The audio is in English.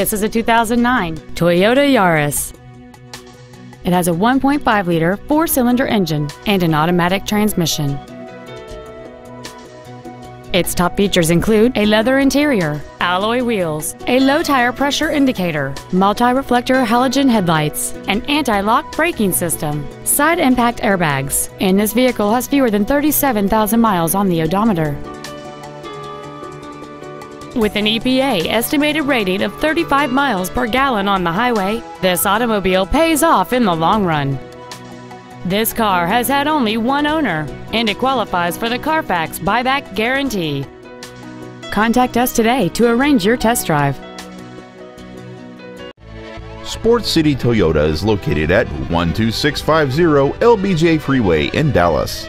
This is a 2009 Toyota Yaris. It has a 1.5 liter four cylinder engine and an automatic transmission. Its top features include a leather interior, alloy wheels, a low tire pressure indicator, multi-reflector halogen headlights, an anti-lock braking system, side impact airbags, and this vehicle has fewer than 37,000 miles on the odometer. With an EPA estimated rating of 35 miles per gallon on the highway, this automobile pays off in the long run. This car has had only one owner, and it qualifies for the Carfax buyback guarantee. Contact us today to arrange your test drive. Sports City Toyota is located at 12650 LBJ Freeway in Dallas.